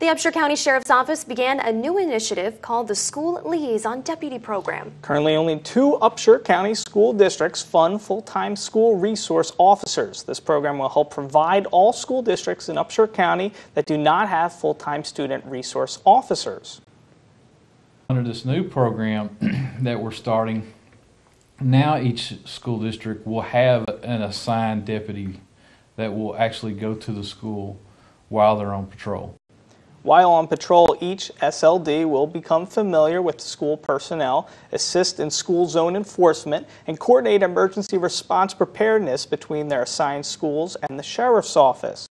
The Upshur County Sheriff's Office began a new initiative called the School Liaison Deputy Program. Currently, only two Upshur County school districts fund full-time school resource officers. This program will help provide all school districts in Upshur County that do not have full-time student resource officers. Under this new program that we're starting, now each school district will have an assigned deputy that will actually go to the school while they're on patrol. While on patrol, each SLD will become familiar with school personnel, assist in school zone enforcement, and coordinate emergency response preparedness between their assigned schools and the sheriff's office.